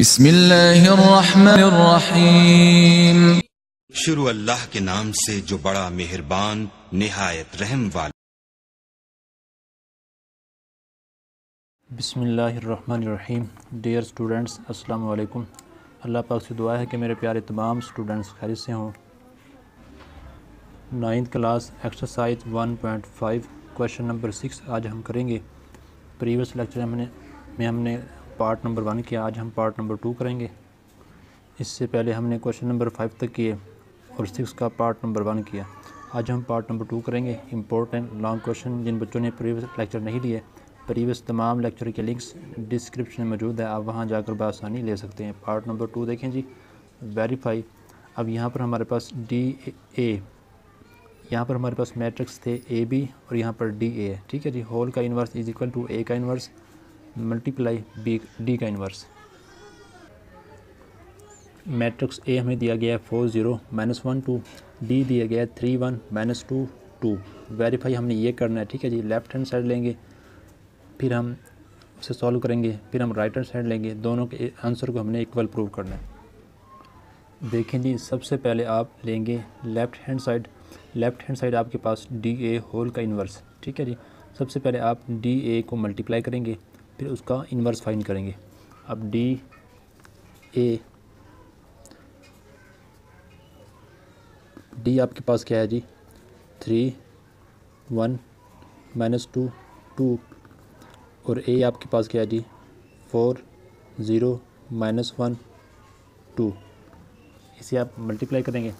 बिस्मिल्लाहिर्रहमानिर्रहीम। शुरू अल्लाह के नाम से जो बड़ा मेहरबान निहायत रहम वाला। बिसमीम डियर स्टूडेंट्स अस्सलाम वालेकुम अल्लाह पाक से दुआ है कि मेरे प्यारे तमाम स्टूडेंट्स खैरियत से हों। Ninth class exercise 1.5 question number six आज हम करेंगे। प्रीवियस लेक्चर हमने में हमने पार्ट नंबर वन किया आज हम पार्ट नंबर टू करेंगे। इससे पहले हमने क्वेश्चन नंबर फाइव तक किए और सिक्स का पार्ट नंबर वन किया। आज हम पार्ट नंबर टू करेंगे। इंपॉर्टेंट लॉन्ग क्वेश्चन जिन बच्चों ने प्रीवियस लेक्चर नहीं लिए प्रीवियस तमाम लेक्चर के लिंक्स डिस्क्रिप्शन में मौजूद है। आप वहाँ जाकर बसानी ले सकते हैं। पार्ट नंबर टू देखें जी। वेरीफाई अब यहाँ पर हमारे पास डी ए यहाँ पर हमारे पास मैट्रिक्स थे ए बी और यहाँ पर डी ए ठीक है जी। होल का inverse is equal to A का इन्वर्स मल्टीप्लाई बी डी का इन्वर्स मैट्रिक्स ए हमें दिया गया है four zero minus one two D दिया गया है three one minus two two verify हमने ये करना है, ठीक है जी? लेफ़्ट हैंड साइड लेंगे, फिर हम उसे सॉल्व करेंगे, फिर हम राइट हैंड साइड लेंगे। दोनों के आंसर को हमने इक्वल प्रूव करना है। देखें जी, सबसे पहले आप लेंगे left hand side left hand side आपके पास डी ए होल का इन्वर्स ठीक है जी? सबसे पहले आप डी ए को मल्टीप्लाई करेंगे फिर उसका इन्वर्स फाइंड करेंगे। अब डी ए डी आपके पास क्या है जी? Three one minus two two और ए आपके पास क्या है जी? Four zero minus one two इसे आप मल्टीप्लाई करेंगे।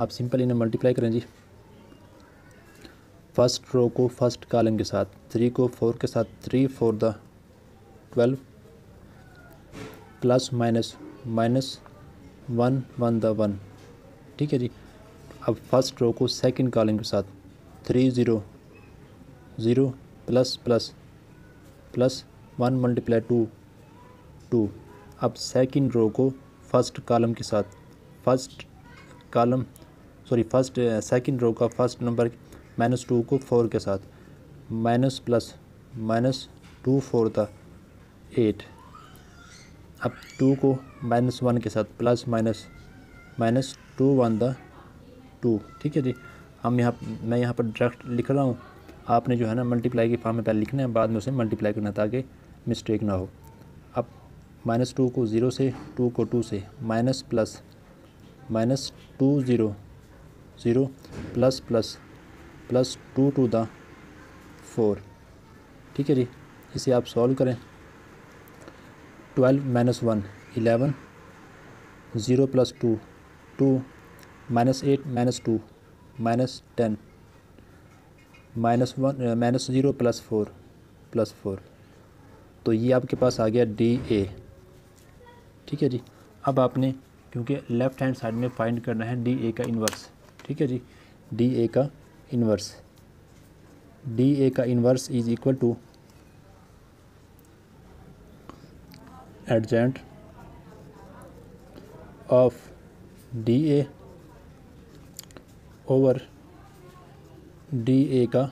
आप सिंपल इन्हें मल्टीप्लाई करें जी। फ़र्स्ट रो को फ़र्स्ट कॉलम के साथ थ्री को फोर के साथ three four the twelve plus minus minus one one the one ठीक है जी? अब फ़र्स्ट रो को सेकंड कॉलम के साथ three zero zero plus plus plus one multiply two two अब सेकंड रो को फ़र्स्ट कॉलम के साथ first column sorry first second row का फ़र्स्ट नंबर माइनस टू को फोर के साथ minus plus minus two four था एट। अब टू को माइनस वन के साथ plus minus minus two one the two ठीक है जी? हम यहाँ, मैं यहाँ पर डायरेक्ट लिख रहा हूँ। आपने जो है ना मल्टीप्लाई के फॉर्म में पहले लिखना है, बाद में उसे मल्टीप्लाई करना ताकि मिस्टेक ना हो। अब माइनस टू को ज़ीरो से टू को टू से minus plus minus two zero zero plus plus plus two two the four ठीक है जी? इसे आप सॉल्व करें। Twelve minus one eleven zero plus two two minus eight minus two minus ten minus one minus zero plus four plus four तो ये आपके पास आ गया डी ए ठीक है जी? अब आपने, क्योंकि लेफ़्ट हैंड साइड में फाइंड करना है डी ए का इन्वर्स ठीक है जी? डी ए का इन्वर्स डी ए का inverse is equal to of D A over D A का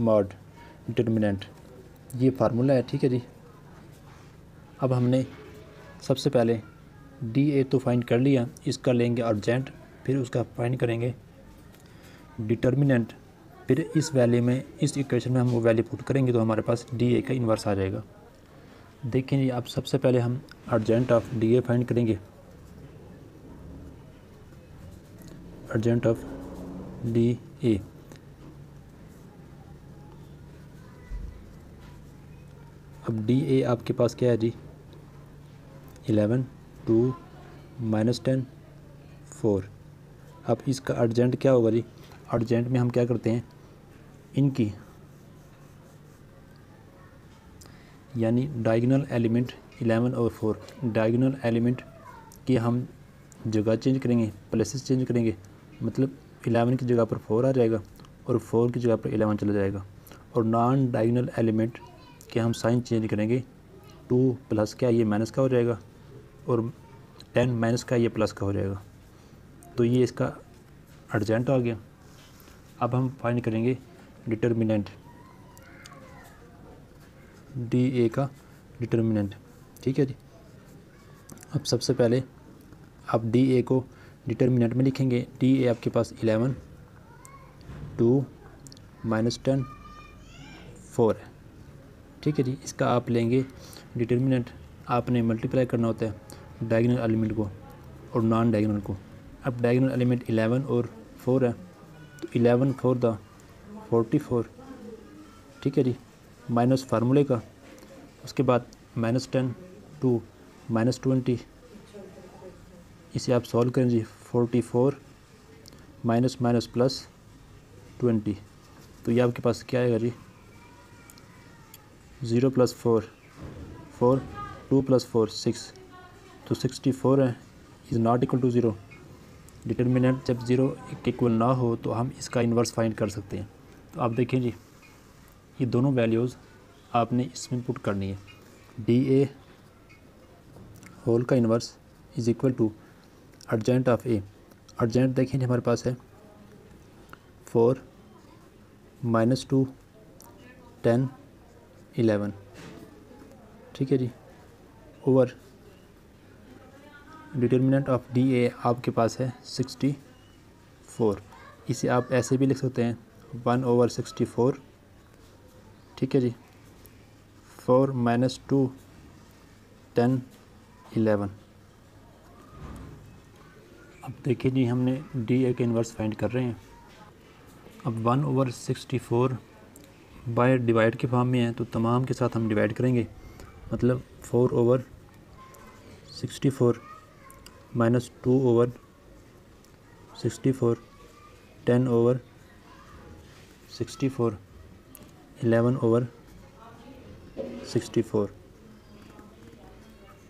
मॉड डिटर्मिनेंट ये फार्मूला है, ठीक है जी? अब हमने सबसे पहले डी ए तो फाइंड कर लिया, इसका लेंगे अर्जेंट फिर उसका फाइंड करेंगे डिटर्मिनेंट फिर इस वैल्यू में, इस इक्वेशन में हम वो वैल्यू पुट करेंगे तो हमारे पास डी ए का इन्वर्स आ जाएगा। देखें जी अब सबसे पहले हम adjoint of D A find करेंगे। अर्जेंट ऑफ़ डी ए अब डी ए आपके पास क्या है जी? Eleven, two, minus ten, four. अब इसका अर्जेंट क्या होगा जी? अर्जेंट में हम क्या करते हैं? इनकी यानी डायगनल एलिमेंट इलेवन और फोर डायगनल एलिमेंट की हम जगह चेंज करेंगे प्लेसेस चेंज करेंगे मतलब इलेवन की जगह पर फोर आ जाएगा और फोर की जगह पर एलेवन चला जाएगा. और नॉन डायगनल एलिमेंट के हम साइन चेंज करेंगे टू प्लस का ये माइनस का हो जाएगा और टेन माइनस का ये प्लस का हो जाएगा. तो ये इसका अर्जेंट आ गया. अब हम फाइंड करेंगे डिटर्मिनेंट डी ए का डिटर्मिनेंट ठीक है जी? अब सबसे पहले आप डी ए को डिटर्मिनेंट में लिखेंगे। डी ए आपके पास eleven two minus ten four है। ठीक है जी? इसका आप लेंगे डिटर्मिनेंट आपने मल्टीप्लाई करना होता है डायगनल एलिमेंट को और नॉन डायगनल को। अब डायगनल एलिमेंट इलेवन और फोर है। तो eleven four the forty four ठीक है जी? माइनस फार्मूले का, उसके बाद minus ten two minus twenty. इसे आप सॉल्व करें जी, forty four minus minus plus twenty. तो ये आपके पास क्या आएगा जी? Zero plus four four, two plus four, six. तो सिक्सटी फोर है, is not equal to zero. Determinant जब ज़ीरो इक्वल ना हो तो हम इसका इन्वर्स फाइंड कर सकते हैं। तो आप देखें जी ये दोनों वैल्यूज़ आपने इसमें पुट करनी है। डी ए होल का inverse is equal to adjoint of A adjoint देखें हमारे पास है। Four minus two ten eleven ठीक है जी? Over determinant of D A आपके पास है सिक्सटी फोर इसे आप ऐसे भी लिख सकते हैं। वन ओवर सिक्सटी फोर ठीक है जी। Four minus two ten eleven अब देखिए जी, हमने डी ए के इन्वर्स फाइंड कर रहे हैं। अब one over sixty four by divide के फॉर्म में है तो तमाम के साथ हम डिवाइड करेंगे। मतलब four over sixty four minus two over sixty four ten over sixty four eleven over sixty four.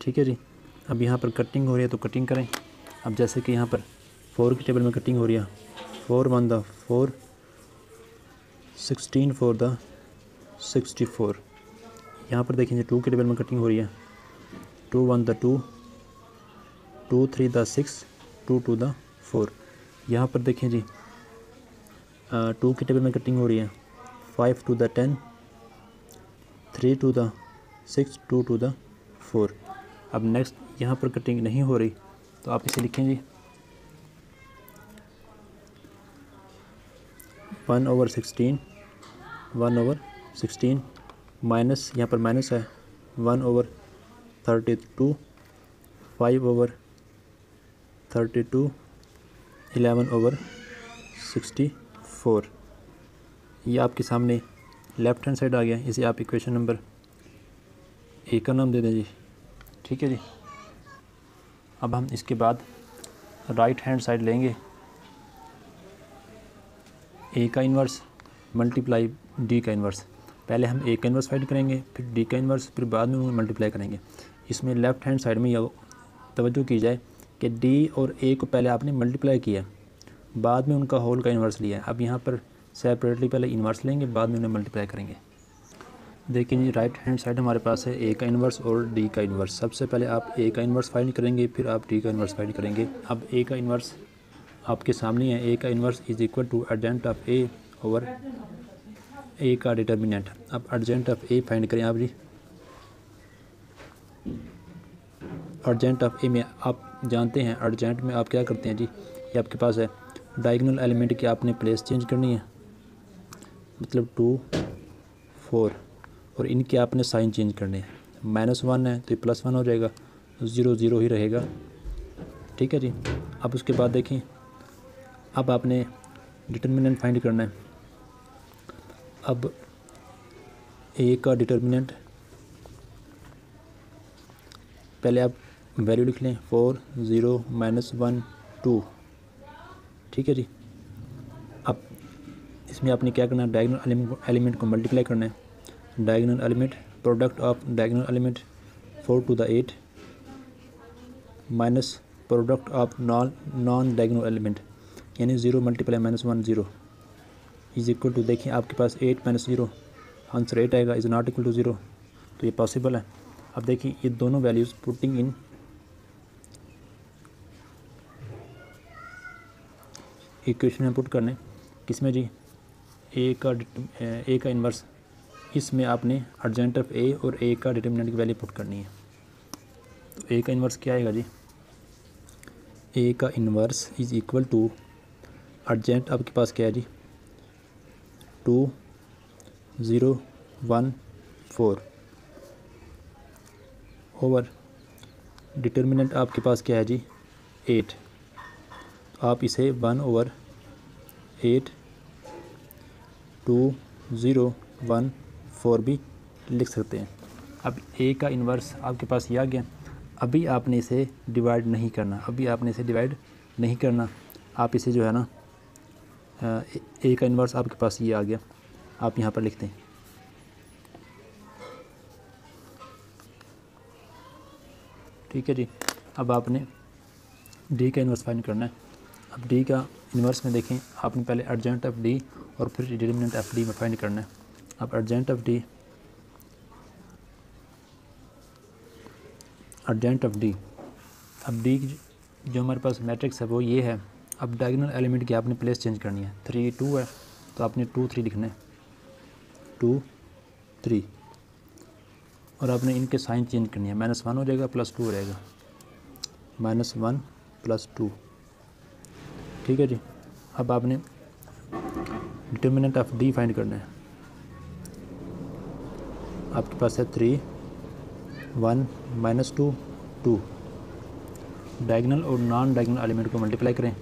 ठीक है जी। अब यहाँ पर कटिंग हो रही है तो कटिंग करें। अब जैसे कि यहाँ पर फोर की टेबल में कटिंग हो रही है। Four one the four, sixteen four the sixty four. यहाँ पर देखेंगे टू के टेबल में कटिंग हो रही है। Two one the two two three the six, two two the four. यहाँ पर देखें जी टू के टेबल में कटिंग हो रही है। Five two the ten three two the six two two the four अब नेक्स्ट यहाँ पर कटिंग नहीं हो रही तो आप इसे लिखें जी one over sixteen one over sixteen minus यहाँ पर माइनस है one over thirty two five over thirty two eleven over sixty four ये आपके सामने लेफ़्ट हैंड साइड आ गया। इसे आप इक्वेशन नंबर ए का नाम दे दें जी। ठीक है जी। अब हम इसके बाद राइट हैंड साइड लेंगे। ए का इन्वर्स मल्टीप्लाई डी का इन्वर्स पहले हम ए का इन्वर्स फाइंड करेंगे, फिर डी का इन्वर्स फिर बाद में मल्टीप्लाई करेंगे। इसमें लेफ़्ट हैंड साइड में यह तवज्जो की जाए कि डी और ए को पहले आपने मल्टीप्लाई किया। बाद में उनका होल का इन्वर्स लिया। अब यहाँ पर सेपरेटली पहले इन्वर्स लेंगे, बाद में उन्हें मल्टीप्लाई करेंगे। देखिए जी राइट हैंड साइड हमारे पास है ए का इन्वर्स और डी का इन्वर्स सबसे पहले आप ए का इन्वर्स फाइंड करेंगे, फिर आप डी का इन्वर्स फाइंड करेंगे। अब ए का इन्वर्स आपके सामने है। ए का inverse is equal to adjoint of A over A का डिटर्मिनेंट अब अर्जेंट ऑफ़ ए फाइंड करें आप जी। अर्जेंट ऑफ़ ए में आप जानते हैं अर्जेंट में आप क्या करते हैं जी? ये आपके पास है। डायगनल एलिमेंट की आपने प्लेस चेंज करनी है। मतलब टू फोर और इनके आपने साइन चेंज करने हैं। माइनस वन है तो ये प्लस वन हो जाएगा ज़ीरो ज़ीरो ही रहेगा। ठीक है जी? अब उसके बाद देखें, अब आपने डिटर्मिनेंट फाइंड करना है। अब ए का डिटर्मिनेंट पहले आप वैल्यू लिख लें four zero minus one two ठीक है जी? इसमें आपने क्या करना है? डायगनल एलिमेंट को मल्टीप्लाई करना है। Diagonal element product of diagonal element four two the eight minus product of non non diagonal element यानी zero multiply minus one zero is equal to देखिए आपके पास eight minus zero answer eight आएगा is not equal to zero तो ये possible है। अब देखिए ये दोनों वैल्यूज़ पुटिंग इन इक्वेशन में पुट करने। किसमें जी? ए का ए का इन्वर्स इसमें आपने अर्जेंट ऑफ़ ए और ए का डिटर्मिनेंट की वैल्यू पुट करनी है। तो ए का इन्वर्स क्या आएगा जी? ए का inverse is equal to adjoint आपके पास क्या है जी? Two, zero, one, four. Over determinant आपके पास क्या है जी? एट। तो आप इसे one over eight two zero one four भी लिख सकते हैं। अब ए का इन्वर्स आपके पास ये आ गया। अभी आपने इसे डिवाइड नहीं करना। अभी आपने इसे डिवाइड नहीं करना। आप इसे जो है ना ए का इन्वर्स आपके पास ये आ गया। आप यहाँ पर लिखते हैं। ठीक है जी। अब आपने डी का इन्वर्स फाइंड करना है। अब डी का इन्वर्स में देखें, आपने पहले अर्जेंट ऑफ़ डी और फिर डिटर्मिनेंट ऑफ़ डी में फाइंड करना है। अब adjoint of D, adjoint of D. अब डी जो हमारे पास मैट्रिक्स है, वो ये है। अब डायगनल एलिमेंट की आपने प्लेस चेंज करनी है। थ्री टू है तो आपने टू थ्री लिखना है। टू थ्री और आपने इनके साइन चेंज करनी है। माइनस वन हो जाएगा प्लस टू रहेगा माइनस वन प्लस टू ठीक है जी। अब आपने डिटर्मिनेंट ऑफ़ डी फाइंड करना है। आपके पास है three one minus two two diagonal और नॉन डायगनल एलिमेंट को मल्टीप्लाई करें।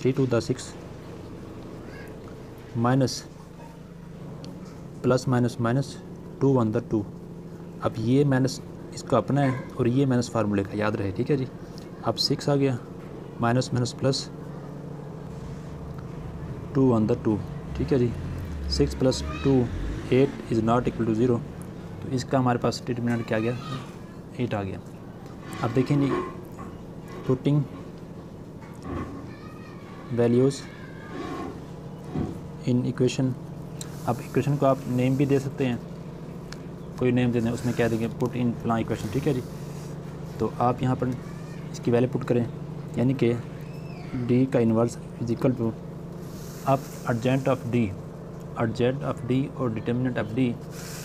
Three two the six minus plus minus minus two one the two अब ये माइनस इसका अपना है और ये माइनस फार्मूले का याद रहे, ठीक है जी। अब सिक्स आ गया। Minus minus plus two one the two, ठीक है जी? Six plus two, eight is not equal to zero. तो इसका हमारे पास डिटर्मिनेंट क्या गया? एट आ गया। अब देखें जी, पुटिंग वैल्यूज़ इन इक्वेशन। अब इक्वेशन को आप नेम भी दे सकते हैं। कोई नेम दे दें उसमें कह देंगे? पुट इन फला इक्वेशन, ठीक है जी? तो आप यहाँ पर इसकी वैल्यू पुट करें। यानी कि डी का इन्वर्स इज़ इक्वल टू अब adjoint of D adjoint of D और determinant of D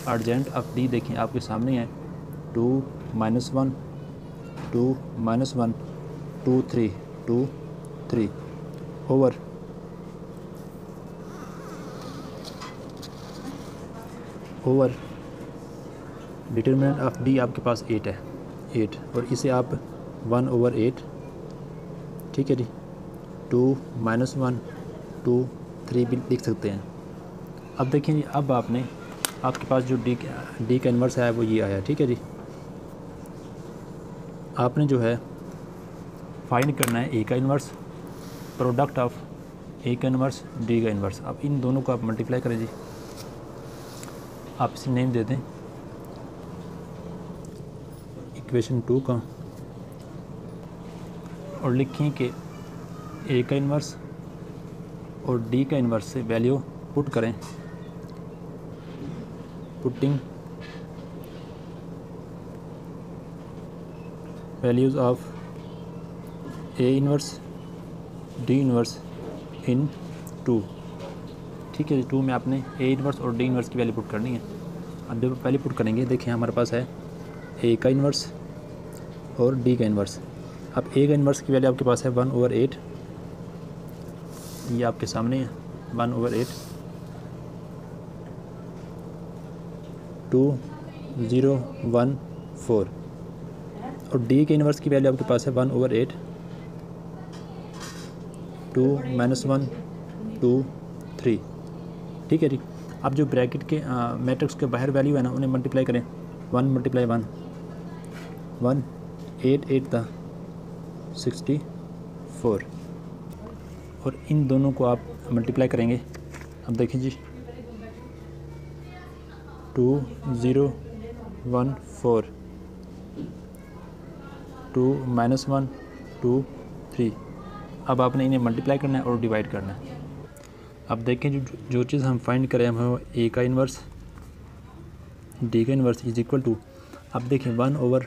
adjoint of D देखें आपके सामने है। Two minus one two minus one two three two three over over determinant of D आपके पास eight है। Eight और इसे आप वन ओवर एट ठीक है जी? Two minus one two three भी लिख सकते हैं। अब देखें जी, अब आपने, आपके पास जो डी डी का इन्वर्स है, वो ये आया, ठीक है जी? आपने जो है फाइंड करना है ए का इन्वर्स प्रोडक्ट ऑफ़ ए का इन्वर्स डी का इन्वर्स अब इन दोनों को आप मल्टीप्लाई करें जी। आप इसे नेम दे दें। इक्वेशन टू का। और लिखें कि ए का इन्वर्स और डी का इन्वर्स से वैल्यू पुट करें। Putting values of A inverse D inverse in two ठीक है टू में आपने ए इन्वर्स और डी इन्वर्स की वैल्यू पुट करनी है। अब जब पहले पुट करेंगे, देखिए हमारे पास है ए का इन्वर्स और डी का इन्वर्स अब ए का इन्वर्स की वैल्यू आपके पास है वन ओवर एट ये आपके सामने है। One over eight two zero one four और डी के इन्वर्स की वैल्यू आपके पास है one over eight two minus one two three ठीक है जी। अब जो ब्रैकेट के मैट्रिक्स के बाहर वैल्यू है ना, उन्हें मल्टीप्लाई करें। One multiply one one eight eight था। सिक्सटी फोर और इन दोनों को आप मल्टीप्लाई करेंगे। अब देखिए जी। Two, zero, one, four. Two, minus one, two, three. अब आपने इन्हें मल्टीप्लाई करना है और डिवाइड करना है। अब देखें जो जो चीज़ हम फाइंड करें, हम ए का इन्वर्स डी का इन्वर्स इज़ इक्वल टू अब देखें वन ओवर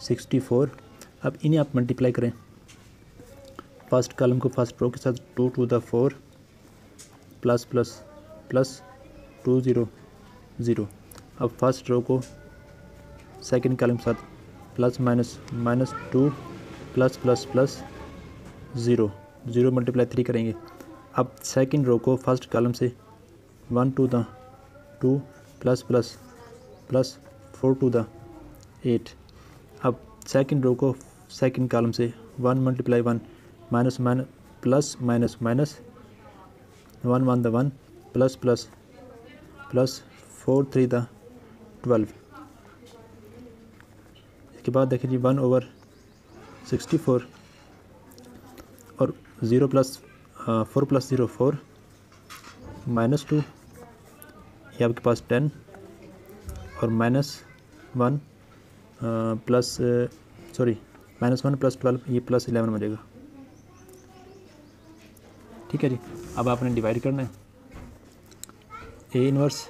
सिक्सटी फोर अब इन्हें आप मल्टीप्लाई करें। फ़र्स्ट कॉलम को फ़र्स्ट रो के साथ two two the four plus plus plus two zero zero अब फ़र्स्ट रो को सेकंड कॉलम के साथ plus minus minus two plus plus plus zero zero multiply three करेंगे। अब सेकंड रो को फ़र्स्ट कॉलम से one two the two plus plus plus four two the eight अब second row को second column से one multiply one minus minus plus minus minus one one the one plus plus plus four three the twelve इसके बाद देखिए जी one over sixty four और zero plus four plus zero four minus two ये आपके पास ten और minus one plus sorry minus one plus twelve ये प्लस इलेवन बनेगा ठीक है जी, अब आपने डिवाइड करना है। A inverse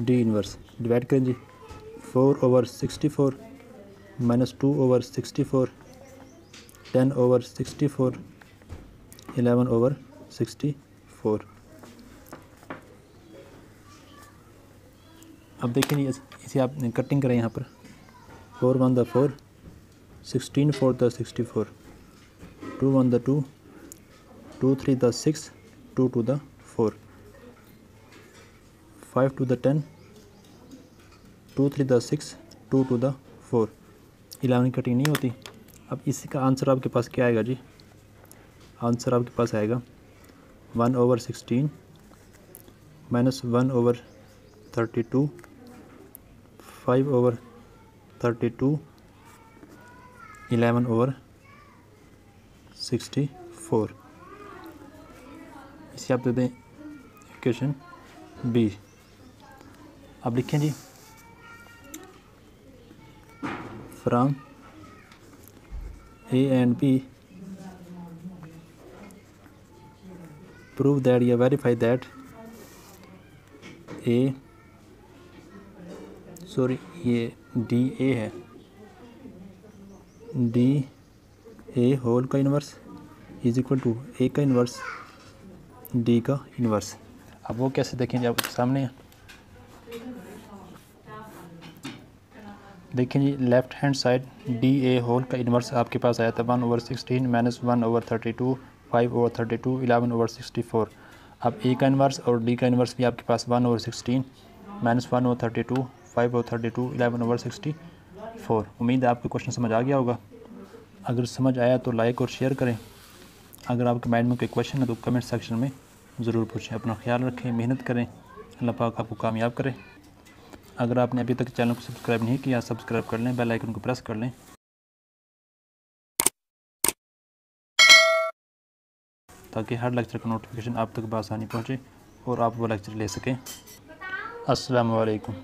D inverse divide करें जी। Four over sixty four minus two over sixty four ten over sixty four eleven over sixty four अब देखिए इसे आप कटिंग करें यहाँ पर। Four one the four sixteen four the sixty four two one the two two three the six two two the four five two the ten two three the six two two the four eleven cutting नहीं होती। अब इसी का answer आपके पास क्या आएगा जी? Answer आपके पास आएगा one over sixteen minus one over thirty two five over thirty two eleven over sixty four आप दे दें इक्वेशन बी अब लिखें जी। From A and B prove that या वेरीफाई दैट ए सॉरी ये डी ए है। डी ए होल का inverse is equal to A का इन्वर्स डी का इन्वर्स। अब वो कैसे देखेंगे आपके सामने? है देखें जी left hand side D A whole का इन्वर्स आपके पास आया था one over sixteen minus one over thirty two five over thirty two eleven over sixty four अब ए का इन्वर्स और डी का इन्वर्स भी आपके पास one over sixteen minus one over thirty two five over thirty two eleven over sixty four उम्मीद है आपको question समझ आ गया होगा। अगर समझ आया तो लाइक और शेयर करें। अगर आपके माइंड में कोई क्वेश्चन है तो कमेंट सेक्शन में ज़रूर पूछें। अपना ख्याल रखें, मेहनत करें। अल्लाह पाक आपको कामयाब करें। अगर आपने अभी तक चैनल को सब्सक्राइब नहीं किया, सब्सक्राइब कर लें बेल आइकन को प्रेस कर लें। ताकि हर लेक्चर का नोटिफिकेशन आप तक बसानी पहुँचे और आप वो लेक्चर ले सकें। अस्सलाम वालेकुम